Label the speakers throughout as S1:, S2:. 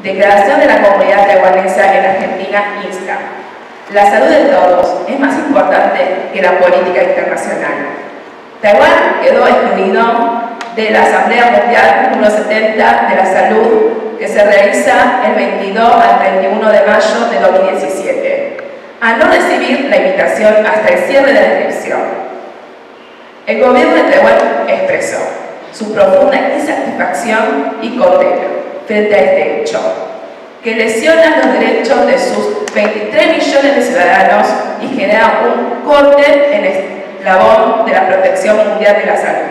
S1: Declaración de la Comunidad Taiwanesa en Argentina insta. La salud de todos es más importante que la política internacional. Taiwán quedó excluido de la Asamblea Mundial número 70 de la Salud que se realiza el 22 al 31 de mayo de 2017, a no recibir la invitación hasta el cierre de la inscripción. El gobierno de Taiwán expresó su profunda insatisfacción y condena frente a este hecho, que lesiona los derechos de sus 23 millones de ciudadanos y genera un corte en el eslabón de la protección mundial de la salud.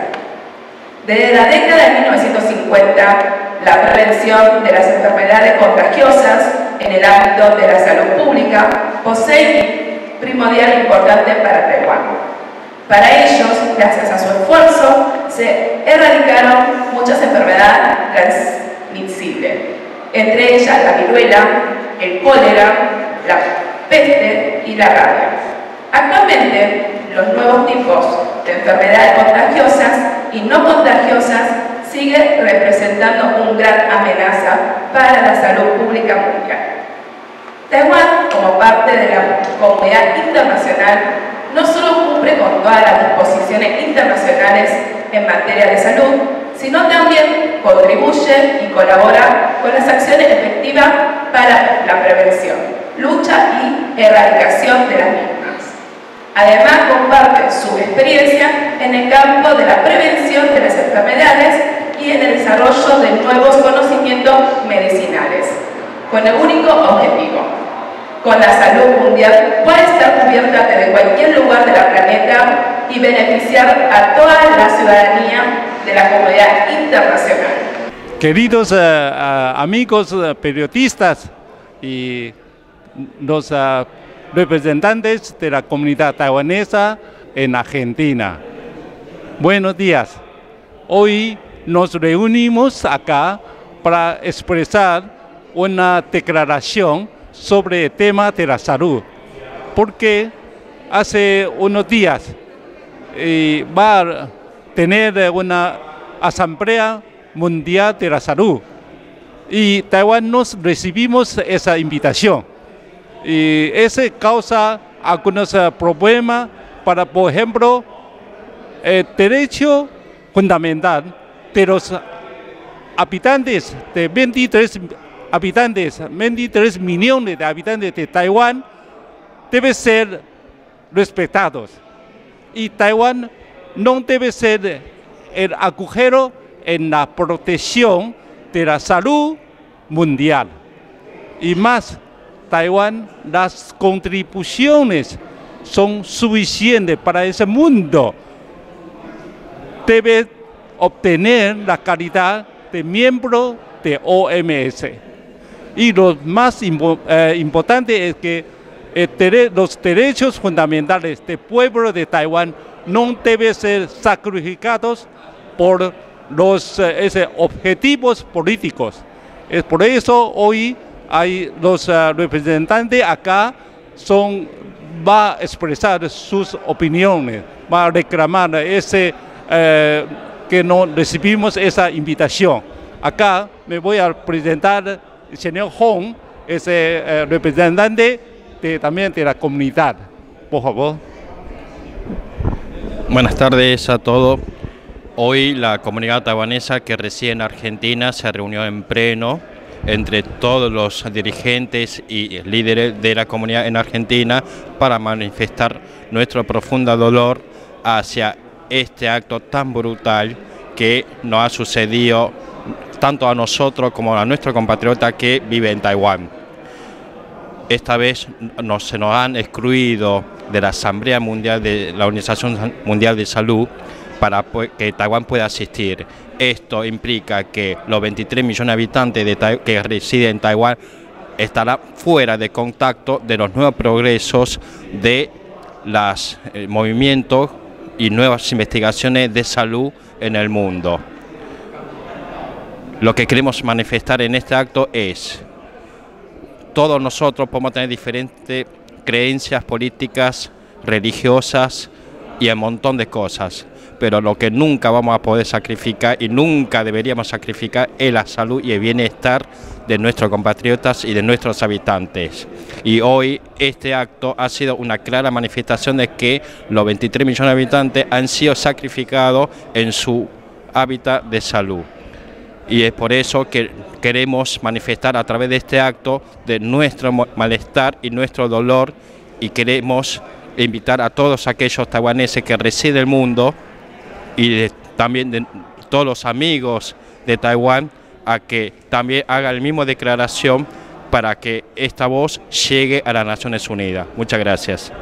S1: Desde la década de 1950, la prevención de las enfermedades contagiosas en el ámbito de la salud pública posee primordial importante para Taiwán. Para ellos, gracias a su esfuerzo, se erradicaron muchas enfermedades entre ellas la viruela, el cólera, la peste y la rabia. Actualmente, los nuevos tipos de enfermedades contagiosas y no contagiosas sigue representando una gran amenaza para la salud pública mundial. Taiwán, como parte de la comunidad internacional, no solo cumple con todas las disposiciones internacionales en materia de salud, sino también contribuye y colabora con las acciones efectivas para la prevención, lucha y erradicación de las mismas. Además, comparte su experiencia en el campo de la prevención de las enfermedades y en el desarrollo de nuevos conocimientos medicinales, con el único objetivo, con la salud mundial puede estar cubierta desde cualquier lugar de la planeta y beneficiar a toda la ciudadanía de la comunidad internacional.
S2: Queridos uh, amigos uh, periodistas y los representantes de la comunidad taiwanesa en Argentina. Buenos días. Hoy nos reunimos acá para expresar una declaración sobre el tema de la salud, porque hace unos días eh, va tener una asamblea mundial de la salud y Taiwán nos recibimos esa invitación y eso causa algunos eh, problemas para, por ejemplo, el derecho fundamental de los habitantes, de 23 habitantes, 23 millones de habitantes de Taiwán, debe ser respetados. Y Taiwán no debe ser el agujero en la protección de la salud mundial. Y más, Taiwán las contribuciones son suficientes para ese mundo. Debe obtener la calidad de miembro de OMS. Y lo más eh, importante es que eh, los derechos fundamentales del pueblo de Taiwán no deben ser sacrificados por los eh, objetivos políticos. Es por eso hoy hay los uh, representantes acá son va a expresar sus opiniones, va a reclamar ese eh, que no recibimos esa invitación. Acá me voy a presentar el señor Hong, ese eh, representante de, también de la comunidad. Por favor.
S3: Buenas tardes a todos. Hoy la comunidad taiwanesa que reside en Argentina se reunió en pleno entre todos los dirigentes y líderes de la comunidad en Argentina para manifestar nuestro profundo dolor hacia este acto tan brutal que nos ha sucedido tanto a nosotros como a nuestro compatriota que vive en Taiwán. Esta vez se nos han excluido de la Asamblea Mundial de la Organización Mundial de Salud para que Taiwán pueda asistir. Esto implica que los 23 millones de habitantes de que residen en Taiwán estarán fuera de contacto de los nuevos progresos de los eh, movimientos y nuevas investigaciones de salud en el mundo. Lo que queremos manifestar en este acto es, todos nosotros podemos tener diferentes creencias políticas, religiosas y un montón de cosas, pero lo que nunca vamos a poder sacrificar y nunca deberíamos sacrificar es la salud y el bienestar de nuestros compatriotas y de nuestros habitantes. Y hoy este acto ha sido una clara manifestación de que los 23 millones de habitantes han sido sacrificados en su hábitat de salud. Y es por eso que queremos manifestar a través de este acto de nuestro malestar y nuestro dolor y queremos invitar a todos aquellos taiwaneses que residen en el mundo y también de todos los amigos de Taiwán a que también hagan la misma declaración para que esta voz llegue a las Naciones Unidas. Muchas gracias.